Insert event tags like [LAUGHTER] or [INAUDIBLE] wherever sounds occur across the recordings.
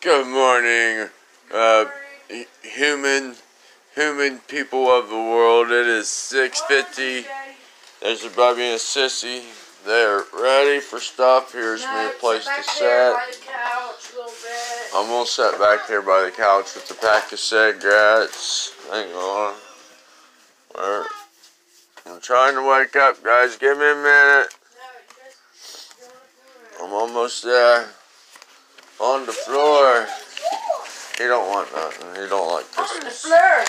Good morning, uh, human, human people of the world. It is 6.50. There's a Bobby and a Sissy. They're ready for stuff. Here's me a place to set. I'm gonna sit back here by the couch with the pack of cigarettes. Hang on. Where? I'm trying to wake up, guys. Give me a minute. I'm almost there. On the floor. He don't want nothing. He don't like this. On the floor.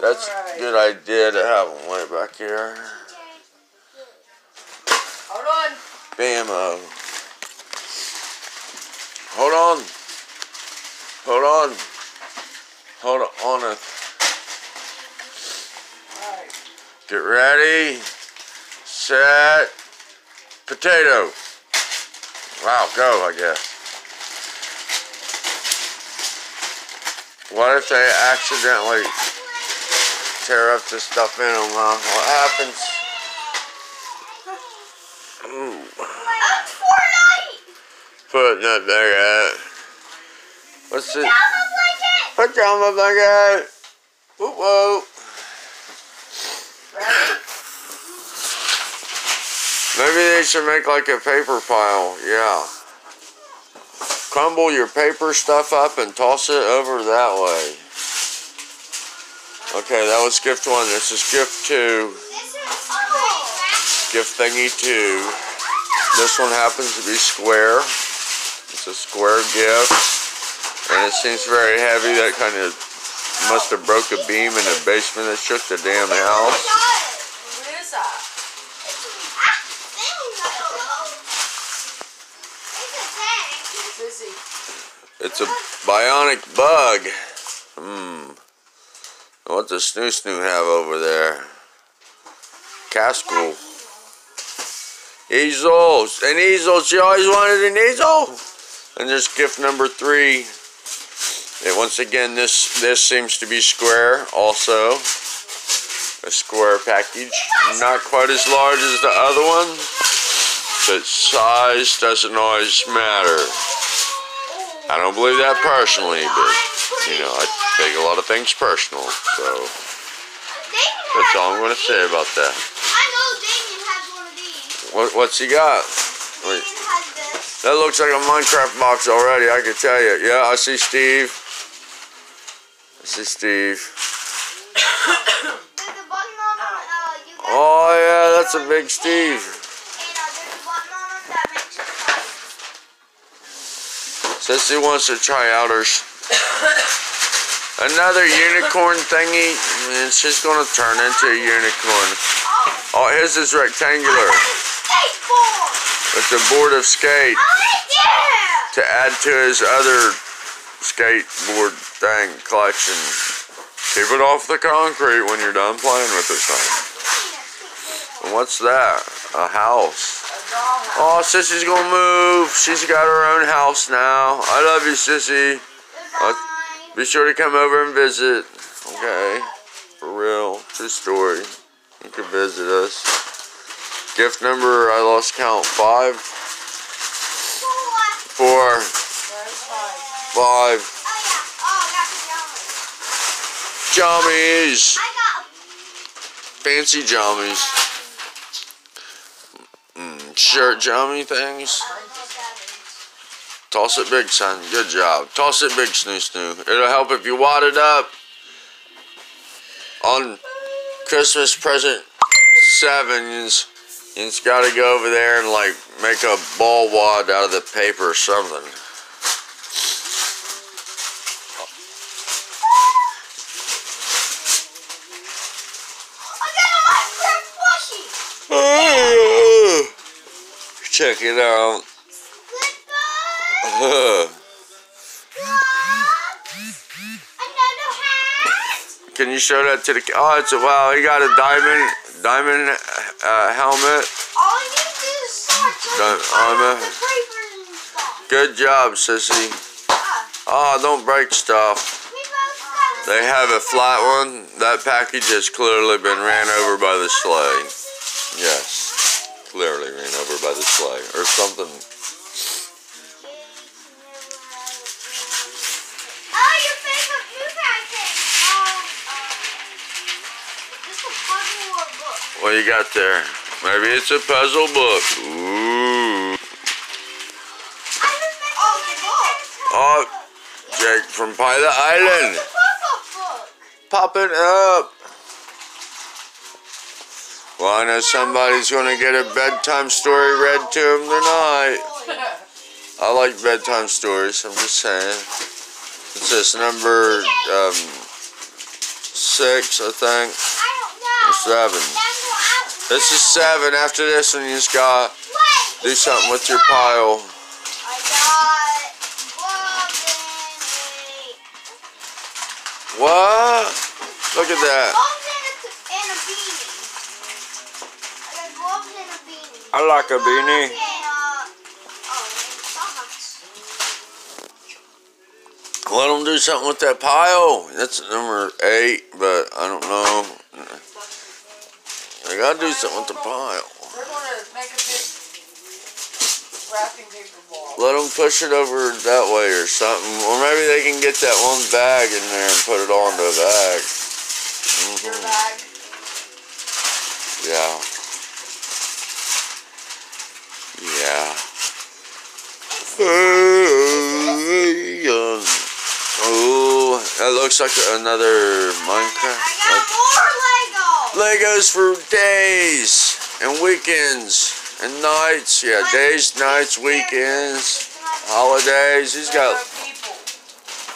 That's a good idea to have him way back here. Hold on. Bammo. Hold on. Hold on. Hold on. Alright. Get ready. Set. Potato. Wow, go, I guess. What if they accidentally tear up the stuff in them, huh? What happens? Ooh. Putting bag at. What's it? Pajama blanket. Whoop whoop. Maybe they should make like a paper pile. Yeah. Crumble your paper stuff up and toss it over that way. Okay, that was gift one. This is gift two. Gift thingy two. This one happens to be square. It's a square gift. And it seems very heavy. That kind of must have broke a beam in the basement that shook the damn house. What is that? Busy. It's a bionic bug. Hmm. What does Snoo Snoo have over there? Cascal. Easels. An easel. She always wanted an easel. And there's gift number three. And once again, this this seems to be square. Also, a square package. Not quite as large as the other one, but size doesn't always matter. I don't believe that personally, but you know, I take a lot of things personal. So that's all I'm gonna say about that. I know Damien has one of these. What, what's he got? Wait, Damien has this. that looks like a Minecraft box already. I can tell you. Yeah, I see Steve. I see Steve. [COUGHS] There's a button on them. Uh, Oh yeah, that's a big Steve. And uh, there's a button on them that makes it fast. Sissy wants to try out her another unicorn thingy, and she's gonna turn into a unicorn. Oh, his is rectangular. got a skateboard. It's a board of skate to add to his other skateboard thing collection. Keep it off the concrete when you're done playing with this thing. And what's that? A house. Oh, Sissy's gonna move. She's got her own house now. I love you, Sissy. Uh, Goodbye. Be sure to come over and visit. Okay. For real. True story. You can visit us. Gift number, I lost count. Five, Four. five. five. Oh, yeah. Oh, I got Jammies. pajamas. I got Fancy jammies. Mm, shirt jammy things. Toss it big, son. Good job. Toss it big, snoo snoo. It'll help if you wad it up on Christmas present sevens. You just gotta go over there and like make a ball wad out of the paper or something. I got a Minecraft plushie. Check it out. Goodbye. Another hat. Can you show that to the? Oh, it's a wow. He got a diamond, diamond uh, helmet. All you need do is start so Done. you find I'm out a- the papers and stuff. Good job, sissy. Oh, don't break stuff. we both got They have a flat one. That package has clearly been ran over by the sleigh. Yes, over by the sleigh or something. Oh, what you got there? Maybe it's a puzzle book. Ooh. Oh, the book. Oh, Jake from Pilot Island. Oh, it's a puzzle book. Popping up. Well, I know somebody's gonna get a bedtime story read to him tonight. I like bedtime stories. I'm just saying. It's this number um, six, I think. Or seven. This is seven. After this one, you just gotta do something with your pile. Got and What? Look at that. Gloves and a, and a beanie. I got gloves and a beanie. I like a beanie. And, and socks. Let them do something with that pile. That's number eight, but I don't know. They gotta do something with the pile. They're gonna make a big wrapping paper ball. Let them push it over that way or something. Or maybe they can get that one bag in there and put it all into a bag. Your hmm bag. Yeah. Yeah. Oh, that looks like another Minecraft. I got more Lego. Legos for days and weekends and nights. Yeah, days, nights, weekends, holidays. He's got people.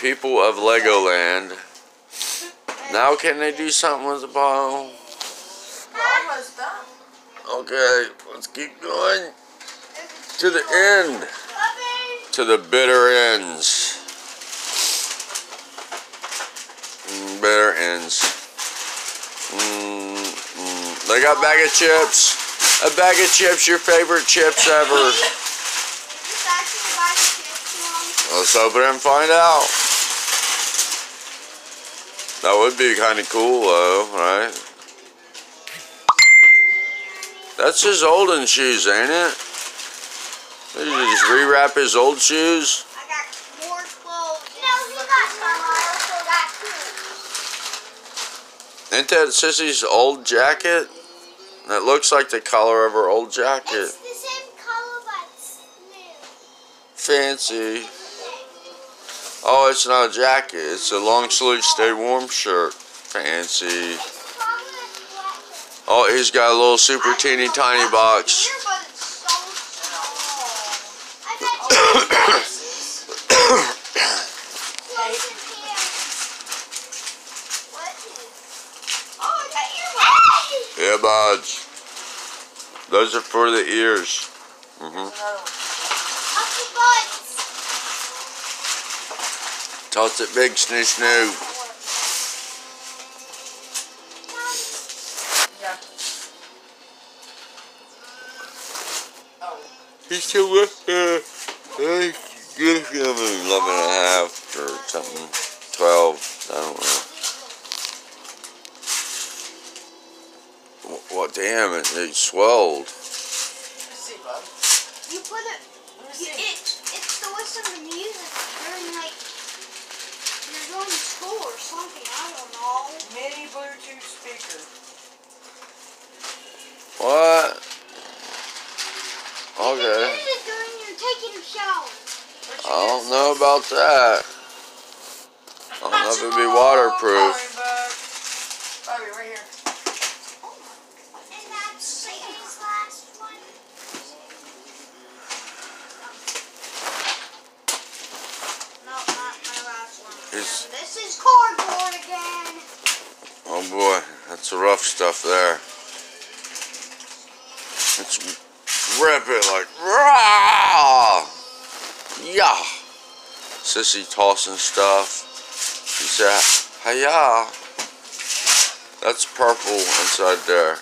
people of Legoland. Now can they do something with the pile? We're almost done. Okay, let's keep going to the end, to the bitter ends. Mm, bitter ends. Mm, mm. They got bag of chips. A bag of chips, your favorite chips ever. Let's open it and find out. That would be kind of cool, though, right? That's his olden shoes, ain't it? Did you just rewrap his old shoes? I got more clothes. No, he got also got two. Ain't that Sissy's old jacket? That looks like the color of her old jacket. It's the same color, but it's new. Fancy. Oh, it's not a jacket. It's a long sleeve stay warm shirt. Fancy. It's probably a sweater. Oh, he's got a little super teeny tiny box. Here, but it's so small. I bet you clothes in here. What is? Oh, I got earwax. Yeah, buds. Those are for the ears. hmm the butts. Toss it big, snoo snoo. Yeah. Oh. He's with her. Hey, give him 11 and a half or something. 12. I don't know. Wh- Well, damn it, it swelled. Let me see, bud. You put it. Let me It, see. it's to listen to music during like you're going to school or something. I don't know. Mini Bluetooth speaker. What? Okay. Taking a shower. I don't know about that. I don't know if it'd be waterproof. Sorry, bud. Bobby, right here. And that's Satan's last one. Not my last one. This is cardboard again. Oh boy, that's the rough stuff there. Let's rip it like rah! Yeah. Sissy tossing stuff. She said, "Hiya." That's purple inside there.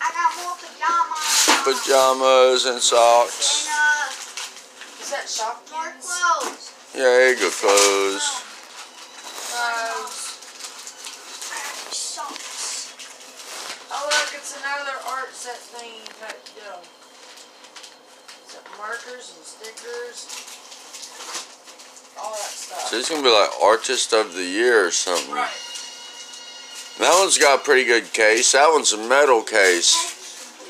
I got more pajamas. Pajamas and socks. And uh, Is that shop more clothes. Yeah, good clothes. Clothes. Socks. Oh look, it's another art set thing. But, you know, it's got markers and stickers. All that stuff. So he's gonna be like artist of the year or something. Right. That one's got a pretty good case. That one's a metal case.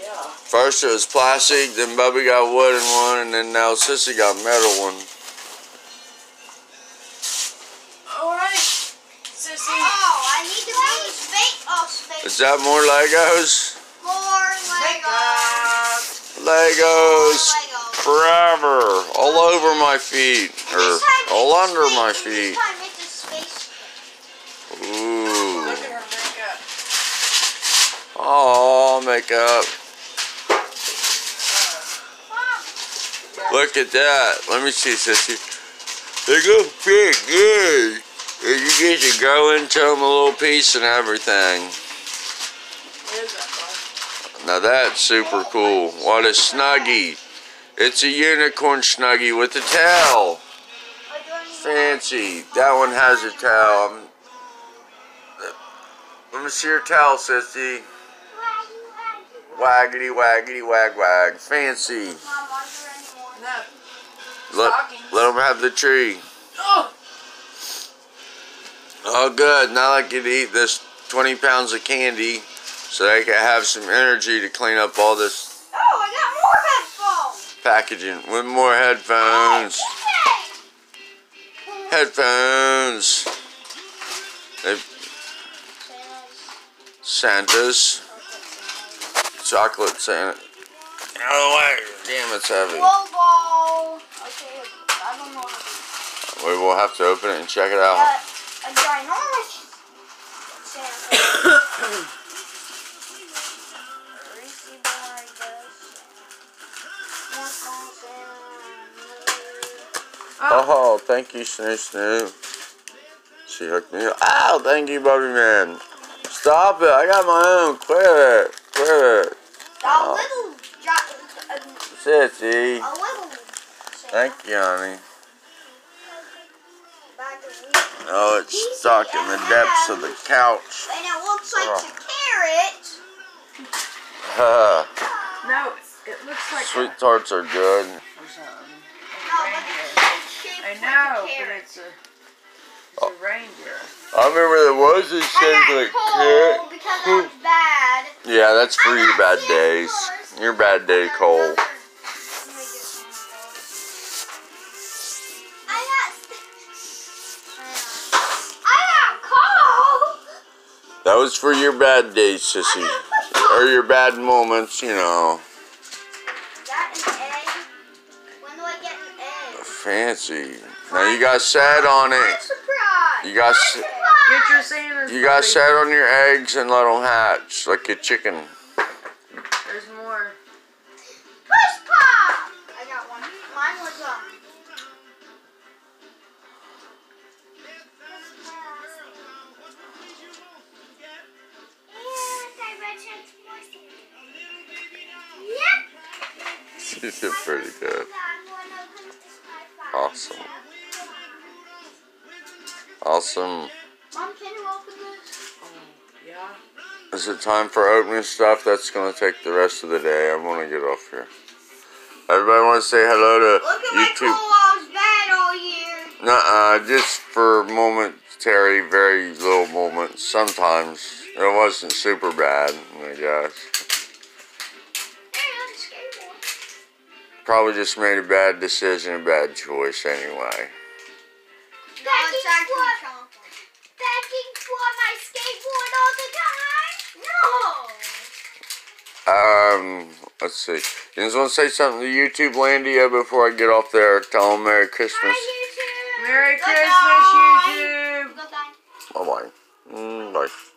Yeah. First it was plastic, then Bubby got wooden one, and then now Sissy got metal one. Alright, Sissy. Oh, I need to put the space. Oh, space. Is that more Legos? More Legos. Legos More Legos. Forever, all over my feet, or all under space- my feet. time it's a space. Ooh. Look at her makeup. Oh, makeup. Look at that. Let me see, sissy. They go big, good. And you get to go into them a little piece and everything. What is that, bud? Now that's super oh, cool. What a snuggie. It's a unicorn snuggie with a tail. Fancy. That one has a tail. Um, Let me see your tail, sissy. Waggity, waggity, wag, wag. Fancy. Let, let them have the tree. Oh, good. Now I can eat this 20 pounds of candy so I can have some energy to clean up all this Oh, I got more headphones. Packaging with more headphones. Headphones. They, Santa's. Chocolate Santa. Oh, wait. Damn, it's heavy. Glow ball. Okay, I don't know what it is. We will have to open it and check it out. [COUGHS] Oh, thank you, Snoo Snoo. She hooked me up. Ow, thank you, Bubby Man. Stop it. I got my own. Quit it. Quit it. A Oh. little, gi- Sissy. a little Thank you, honey. Bag. Oh, it's stuck in the depths of the couch. And it looks like Oh. a carrot. Huh. [LAUGHS] No, it looks like Sweet tarts are good. I know, a but it's a, it's a reindeer. I remember there was a I shape got like carrot. because that's bad. Yeah, that's for your bad days. Claus. Your bad day, Cole. I got I got cold. That was for your bad days, sissy. Or your bad moments, you know. Fancy. Now you got sad on it. You got I'm s- surprised. Get your Santa's. You got buddy. set on your eggs and let them hatch like a chicken. There's more. Push pop. I got one. Mine was um. Yep. She did pretty good. Awesome. Awesome. Mom, can you open this? Oh, yeah. Is it time for opening stuff? That's going to take the rest of the day. I'm going to get off here. Everybody want to say hello to Look at my YouTube? was all year. Nuh-uh, just for momentary, very little moments. Sometimes. It wasn't super bad, I guess. Probably just made a bad decision, a bad choice anyway. No, it's. Begging for my skateboard all the time? No. Um, let's see. You just want to say something to YouTube Landia before I get off there? Tell them Merry Christmas. Hi, YouTube. Merry Goodbye. Christmas, YouTube. Goodbye. Bye-bye. Mm, bye.